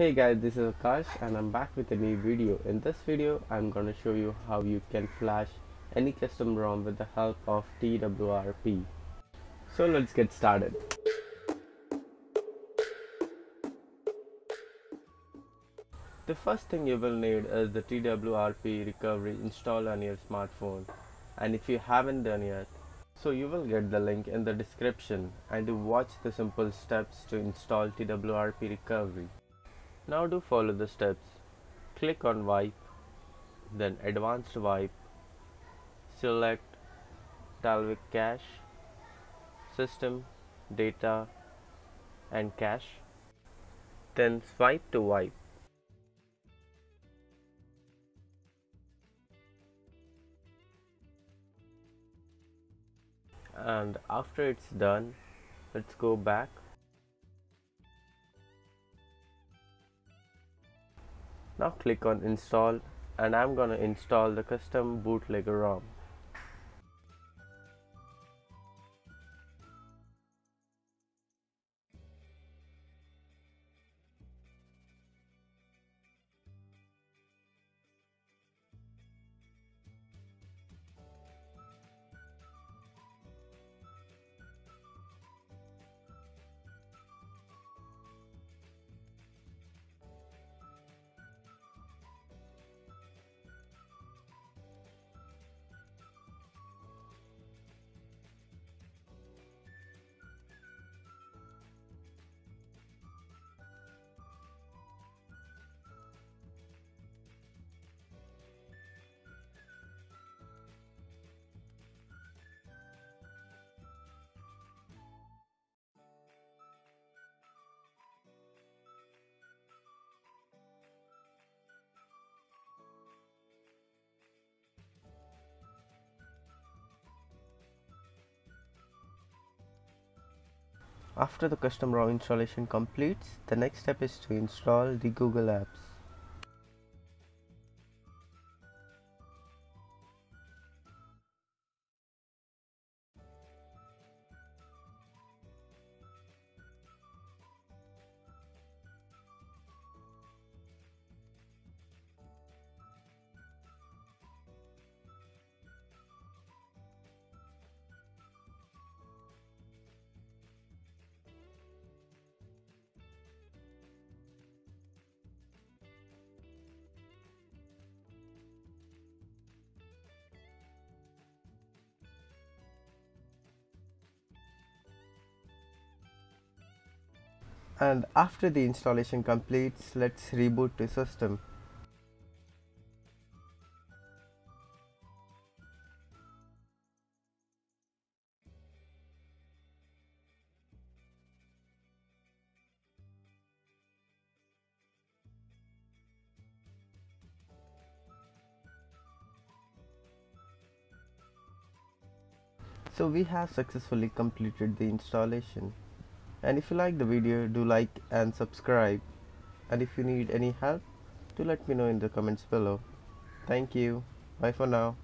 Hey guys, this is Akash and I'm back with a new video. In this video, I'm gonna show you how you can flash any custom ROM with the help of TWRP. So let's get started. The first thing you will need is the TWRP recovery installed on your smartphone and if you haven't done yet, so you will get the link in the description and to watch the simple steps to install TWRP recovery. Now do follow the steps. Click on wipe, then advanced wipe, select Dalvik cache, system, data and cache, then swipe to wipe. and after it's done let's go back now click on install and I'm gonna install the custom bootlegger ROM After the custom ROM installation completes, the next step is to install the Google Apps. And after the installation completes let's reboot the system. So we have successfully completed the installation and if you like the video do like and subscribe. And if you need any help do let me know in the comments below. Thank you. Bye for now